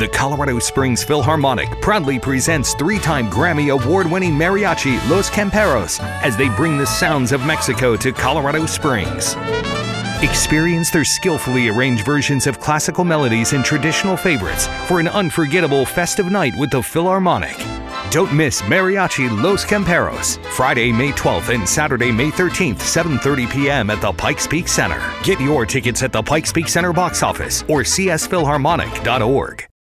The Colorado Springs Philharmonic proudly presents three time Grammy Award winning mariachi Los Camperos as they bring the sounds of Mexico to Colorado Springs. Experience their skillfully arranged versions of classical melodies and traditional favorites for an unforgettable festive night with the Philharmonic. Don't miss Mariachi Los Camperos, Friday, May 12th and Saturday, May 13th, 7:30 p.m. at the Pikes Peak Center. Get your tickets at the Pikes Peak Center box office or csphilharmonic.org.